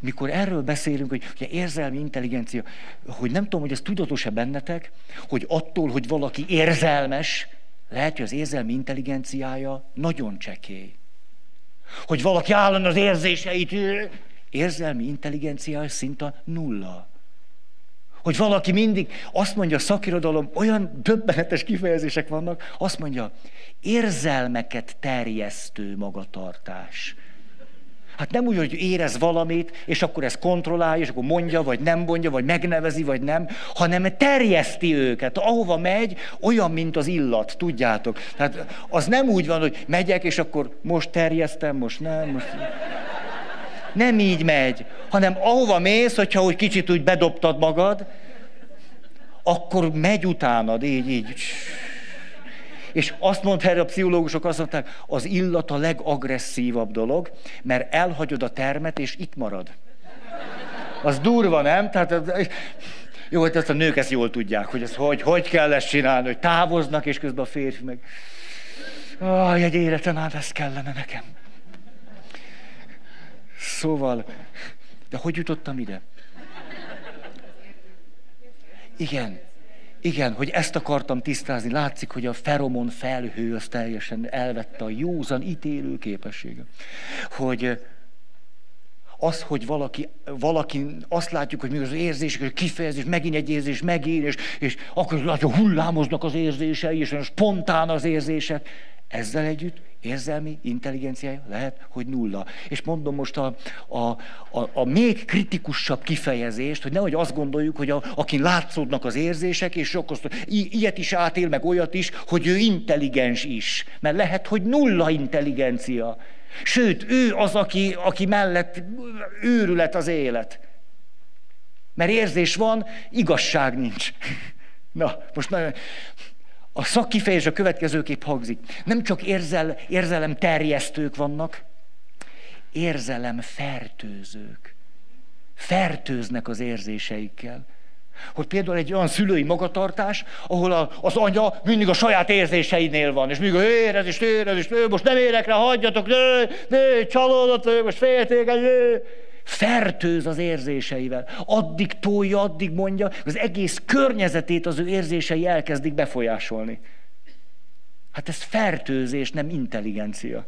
mikor erről beszélünk, hogy ugye érzelmi intelligencia, hogy nem tudom, hogy ez tudatos-e bennetek, hogy attól, hogy valaki érzelmes, lehet, hogy az érzelmi intelligenciája nagyon csekély. Hogy valaki állandóan az érzéseit, érzelmi intelligenciája szinte nulla. Hogy valaki mindig, azt mondja a szakirodalom, olyan döbbenetes kifejezések vannak, azt mondja, érzelmeket terjesztő magatartás. Hát nem úgy, hogy érez valamit, és akkor ezt kontrollálja, és akkor mondja, vagy nem mondja, vagy megnevezi, vagy nem, hanem terjeszti őket. Ahova megy, olyan, mint az illat, tudjátok. Tehát az nem úgy van, hogy megyek, és akkor most terjesztem, most nem, most... Nem így megy, hanem ahova mész, hogyha úgy kicsit úgy bedobtad magad, akkor megy utánad, így, így. És azt mondta erre a pszichológusok, azt mondták, az illat a legagresszívabb dolog, mert elhagyod a termet, és itt marad. Az durva, nem? Tehát, jó, hogy ezt a nők ezt jól tudják, hogy ezt hogy, hogy kell ezt csinálni, hogy távoznak, és közben a férfi meg... Aj, egy életen át ez kellene nekem. Szóval, de hogy jutottam ide? Igen, igen, hogy ezt akartam tisztázni. Látszik, hogy a feromon felhő az teljesen elvette a józan ítélő képessége. Hogy az, hogy valaki, valaki azt látjuk, hogy mi az érzés, hogy kifejezés, megint egy érzés, megint, és, és akkor látja, hullámoznak az érzései, és spontán az érzések. Ezzel együtt érzelmi intelligenciája lehet, hogy nulla. És mondom most a, a, a, a még kritikusabb kifejezést, hogy nehogy azt gondoljuk, hogy a, akin látszódnak az érzések, és akkor ilyet is átél, meg olyat is, hogy ő intelligens is. Mert lehet, hogy nulla intelligencia. Sőt, ő az, aki, aki mellett őrület az élet. Mert érzés van, igazság nincs. Na, most nagyon... A szakkifejezés a következőképp hangzik. Nem csak érzel, érzelem terjesztők vannak, érzelem fertőzők. Fertőznek az érzéseikkel. Hogy például egy olyan szülői magatartás, ahol a, az anya mindig a saját érzéseinél van, és mindig érez, és érez, és nő, most nem érek rá, hagyjatok, nő, nő, csalódott, most félték, nő fertőz az érzéseivel. Addig tolja, addig mondja, az egész környezetét az ő érzései elkezdik befolyásolni. Hát ez fertőzés, nem intelligencia.